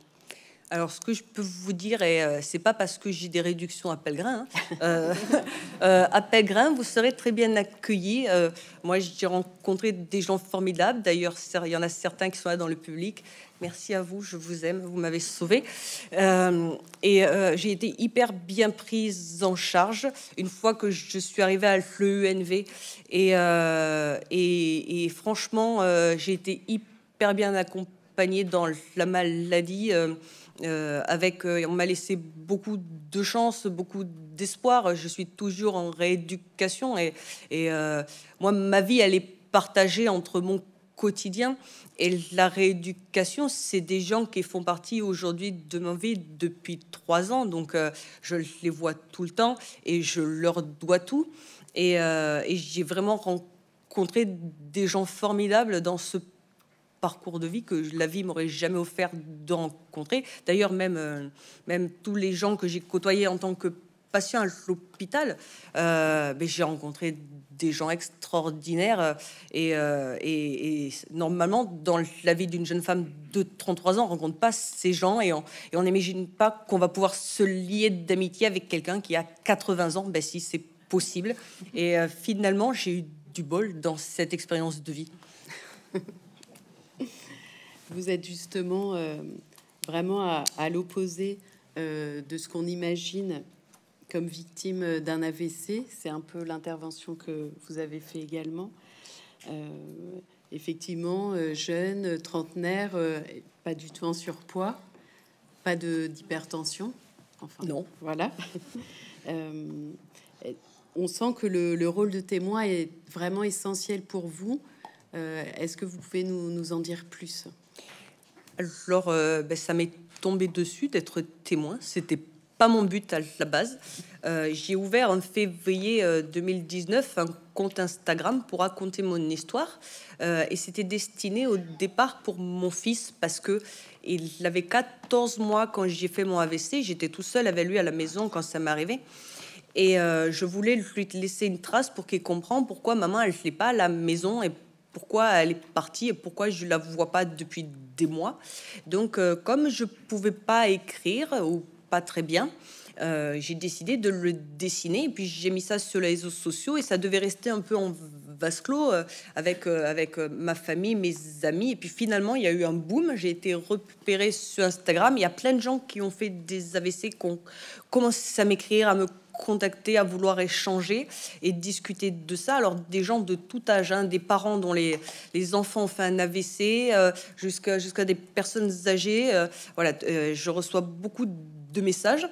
Alors, ce que je peux vous dire, et c'est pas parce que j'ai des réductions à Pellegrin. Hein, à Pellegrin, vous serez très bien accueillis. moi, j'ai rencontré des gens formidables. D'ailleurs, il y en a certains qui sont là dans le public. Merci à vous, je vous aime, vous m'avez sauvé. Euh, et euh, j'ai été hyper bien prise en charge une fois que je suis arrivée à l'EUNV. Et, euh, et, et, franchement, j'ai été hyper bien accompagnée dans la maladie. Avec, on m'a laissé beaucoup de chance, beaucoup d'espoir. Je suis toujours en rééducation et, et moi, ma vie, elle est partagée entre mon quotidien et la rééducation, c'est des gens qui font partie aujourd'hui de ma vie depuis trois ans. Donc, euh, je les vois tout le temps et je leur dois tout. Et, euh, j'ai vraiment rencontré des gens formidables dans ce parcours de vie que la vie m'aurait jamais offert de rencontrer. D'ailleurs, même, euh, même tous les gens que j'ai côtoyés en tant que patient à l'hôpital, ben, j'ai rencontré des gens extraordinaires. Euh, euh, et, normalement, dans la vie d'une jeune femme de 33 ans, on rencontre pas ces gens et on n'imagine pas qu'on va pouvoir se lier d'amitié avec quelqu'un qui a 80 ans, ben, si c'est possible. Et euh, finalement, j'ai eu du bol dans cette expérience de vie. Vous êtes justement vraiment à, à l'opposé de ce qu'on imagine comme victime d'un AVC. C'est un peu l'intervention que vous avez fait également. Euh, effectivement, euh, jeune, trentenaire, euh, pas du tout en surpoids, pas d'hypertension. Enfin, non. Voilà. on sent que le, rôle de témoin est vraiment essentiel pour vous. Est-ce que vous pouvez nous, en dire plus? Alors, ben, ça m'est tombé dessus d'être témoin. C'était pas mon but à la base. Euh, j'ai ouvert en février 2019 euh, un compte Instagram pour raconter mon histoire. Euh, et c'était destiné au départ pour mon fils parce que il avait 14 mois quand j'ai fait mon AVC. J'étais tout seul avec lui à la maison quand ça m'arrivait. Et je voulais lui laisser une trace pour qu'il comprenne pourquoi maman elle fait pas à la maison et pourquoi elle est partie et pourquoi je la vois pas depuis mois. Donc comme je pouvais pas écrire ou pas très bien. Euh, j'ai décidé de le dessiner et puis j'ai mis ça sur les réseaux sociaux et ça devait rester un peu en vase clos euh, avec, euh, avec euh, ma famille, mes amis. Et puis finalement, il y a eu un boom. J'ai été repérée sur Instagram. Il y a plein de gens qui ont fait des AVC, qui ont commencé à m'écrire, à me contacter, à vouloir échanger et discuter de ça. Alors des gens de tout âge, hein, des parents dont les, les enfants ont fait un AVC, jusqu'à jusqu'à des personnes âgées. voilà, je reçois beaucoup de messages.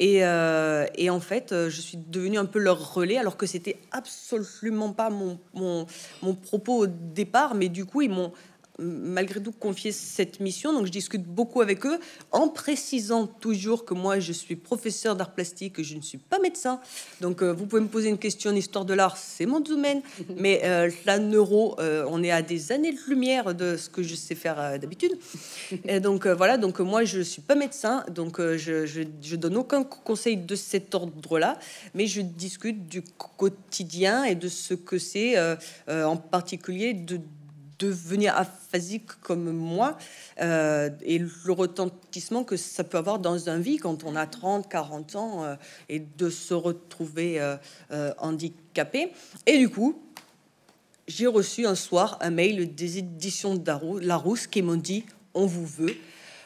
Euh, et, en fait, euh, je suis devenue un peu leur relais, alors que c'était absolument pas mon, mon, mon propos au départ. Mais du coup, ils m'ont malgré tout confier cette mission. Donc je discute beaucoup avec eux en précisant toujours que moi je suis professeur d'art plastique, je ne suis pas médecin. Donc euh, vous pouvez me poser une question d'histoire de l'art, c'est mon domaine. Mais euh, la neuro, euh, on est à des années de lumière de ce que je sais faire d'habitude. Et donc voilà, donc moi je suis pas médecin, donc je, je, je donne aucun conseil de cet ordre-là, mais je discute du quotidien et de ce que c'est en particulier de devenir aphasique comme moi euh, et le retentissement que ça peut avoir dans un vie quand on a 30, 40 ans euh, et de se retrouver euh, handicapé. Et du coup, j'ai reçu un soir un mail des éditions Larousse qui m'ont dit on vous veut.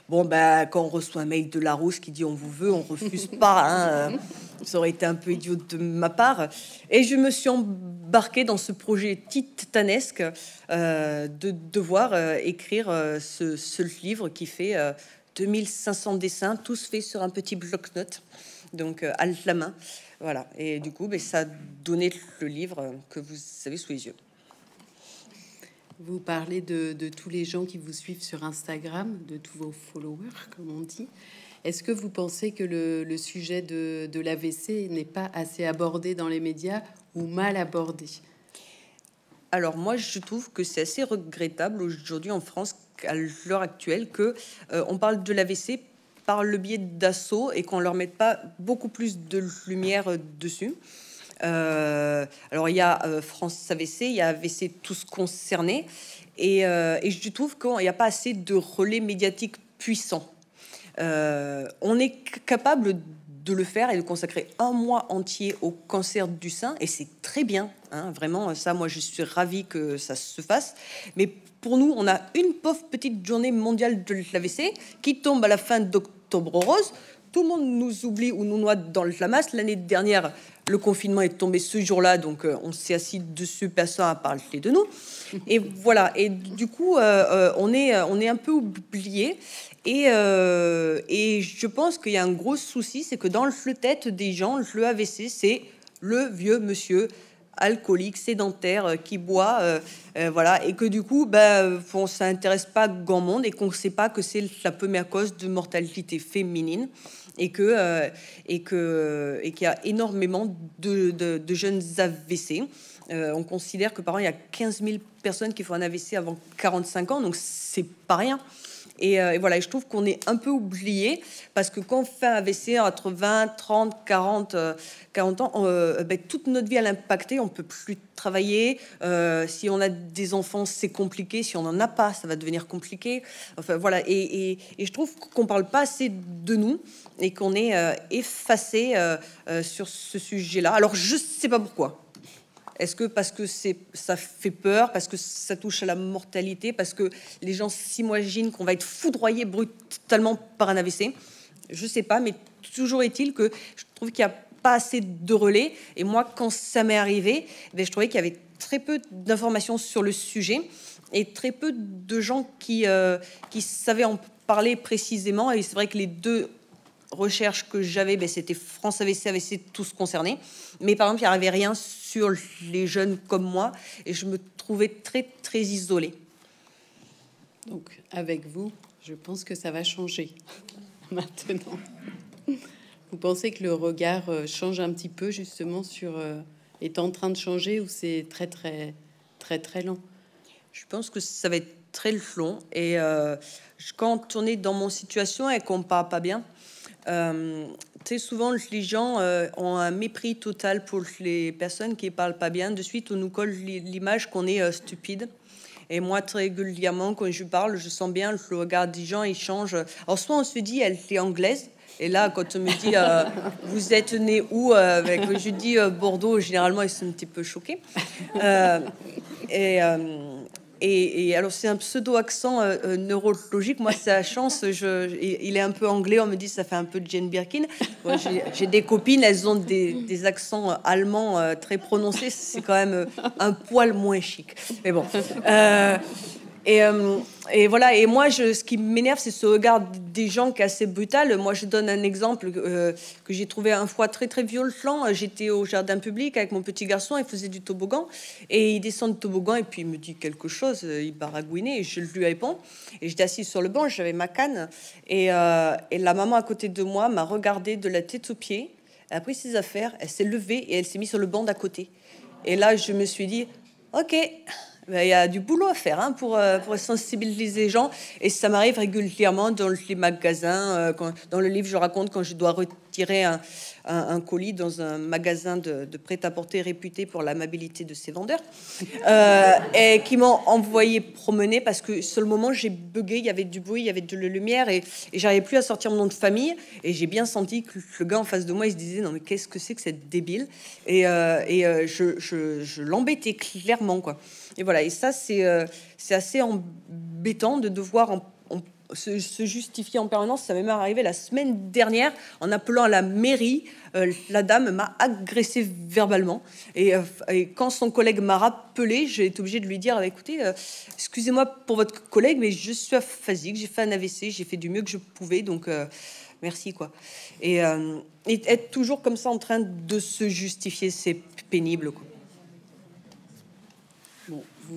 Bon, ben, quand on reçoit un mail de Larousse qui dit on vous veut, on refuse pas. Hein, ça aurait été un peu idiot de ma part. Et je me suis embarquée dans ce projet titanesque euh, de devoir euh, écrire euh, ce, livre qui fait 2500 dessins, tous faits sur un petit bloc-notes, donc à la main. Voilà. Et du coup, ben, ça a donné le livre que vous avez sous les yeux. Vous parlez de, tous les gens qui vous suivent sur Instagram, de tous vos followers, comme on dit. Est-ce que vous pensez que le, sujet de, l'AVC n'est pas assez abordé dans les médias ou mal abordé? Alors moi, je trouve que c'est assez regrettable aujourd'hui en France, à l'heure actuelle, que euh, on parle de l'AVC par le biais d'assauts et qu'on leur mette pas beaucoup plus de lumière dessus. Euh, alors il y a euh, France AVC, il y a AVC tous concernés, et, et je trouve qu'il n'y a pas assez de relais médiatiques puissants. Euh, on est capable de le faire et de consacrer un mois entier au cancer du sein, et c'est très bien, hein, vraiment, ça, moi, je suis ravie que ça se fasse. Mais pour nous, on a une pauvre petite journée mondiale de l'AVC qui tombe à la fin d'octobre rose. Tout le monde nous oublie ou nous noie dans la masse. L'année dernière, le confinement est tombé ce jour-là, donc euh, on s'est assis dessus, personne à parler de nous. Et voilà. Et du coup, euh, on est on est un peu oublié. Et, euh, et je pense qu'il y a un gros souci, c'est que dans le tête des gens, le AVC, c'est le vieux monsieur alcoolique, sédentaire, euh, qui boit, euh, voilà, et que du coup, ben, on s'intéresse pas grand monde et qu'on ne sait pas que c'est la première cause de mortalité féminine et que et que et qu'il y a énormément de, de, jeunes AVC. on considère que par an, il y a 15 000 personnes qui font un AVC avant 45 ans, donc c'est pas rien. Euh, et, voilà, je trouve qu'on est un peu oublié parce que quand on fait un AVC entre 20, 30, 40, 40 ans, euh, ben, toute notre vie a impacté. On peut plus travailler. Euh, si on a des enfants, c'est compliqué. Si on n'en a pas, ça va devenir compliqué. Enfin voilà. Et, et je trouve qu'on parle pas assez de nous et qu'on est effacé sur ce sujet-là. Alors je sais pas pourquoi. Est-ce que parce que ça fait peur, parce que ça touche à la mortalité, parce que les gens s'imaginent qu'on va être foudroyé brutalement par un AVC Je sais pas, mais toujours est-il que je trouve qu'il n'y a pas assez de relais. Et moi, quand ça m'est arrivé, ben, je trouvais qu'il y avait très peu d'informations sur le sujet et très peu de gens qui, euh, qui savaient en parler précisément. Et c'est vrai que les deux recherches que j'avais, ben, c'était France AVC, AVC tous concernés. Mais par exemple, il n'y avait rien sur les jeunes comme moi et je me trouvais très, très isolée. Donc, avec vous, je pense que ça va changer maintenant. Vous pensez que le regard euh, change un petit peu justement sur euh, est en train de changer ou c'est très très très très lent? Je pense que ça va être très long et euh, quand on est dans mon situation et qu'on parle pas bien, euh, très souvent, les gens euh, ont un mépris total pour les personnes qui parlent pas bien. De suite, on nous colle l'image qu'on est euh, stupide. Et moi, très régulièrement, quand je parle, je sens bien le regard des gens, il change. Alors, soit on se dit, elle est anglaise, Et là, quand on me dit euh, vous êtes né où avec, Je dis Bordeaux. Généralement, ils sont un petit peu choqués. Et, alors, c'est un pseudo accent neurologique. Moi, c'est la chance. Je, il est un peu anglais. On me dit ça fait un peu de Jane Birkin. J'ai des copines, elles ont des, des accents allemands très prononcés. C'est quand même un poil moins chic. Mais bon. Et, euh, et, voilà, et moi, ce qui m'énerve, c'est ce regard des gens qui est assez brutal. Moi, je donne un exemple euh, que j'ai trouvé un fois très, très violent. J'étais au jardin public avec mon petit garçon, il faisait du toboggan, et il descend du toboggan, et puis il me dit quelque chose, euh, il baragouinait, et je lui réponds. Et j'étais assise sur le banc, j'avais ma canne, et, et la maman à côté de moi m'a regardé de la tête aux pieds, elle a pris ses affaires, elle s'est levée, et elle s'est mise sur le banc d'à côté. Et là, je me suis dit, ok, ben, il y a du boulot à faire hein, pour, euh, pour, sensibiliser les gens. Et ça m'arrive régulièrement dans les magasins. Euh, dans le livre, je raconte quand je dois retirer un, colis dans un magasin de, prêt-à-porter réputé pour l'amabilité de ses vendeurs. Euh, et qui m'ont envoyé promener parce que sur le moment, j'ai bugué. Il y avait du bruit, il y avait de la lumière et, et j'arrivais plus à sortir mon nom de famille. Et j'ai bien senti que le gars en face de moi, il se disait Non, mais qu'est-ce que c'est que cette débile? Et, je, je l'embêtais clairement, quoi. Et voilà, et ça, c'est euh, assez embêtant de devoir se, justifier en permanence. Ça m'est arrivé la semaine dernière en appelant à la mairie. Euh, la dame m'a agressé verbalement. Euh, et, quand son collègue m'a rappelé, j'ai été obligée de lui dire écoutez, excusez-moi pour votre collègue, mais je suis aphasique, j'ai fait un AVC, j'ai fait du mieux que je pouvais, donc merci. quoi. Et, être toujours comme ça en train de se justifier, c'est pénible.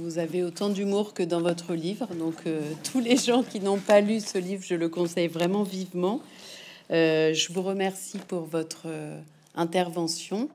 Vous avez autant d'humour que dans votre livre, donc euh, tous les gens qui n'ont pas lu ce livre, je le conseille vraiment vivement. Euh, je vous remercie pour votre euh, intervention.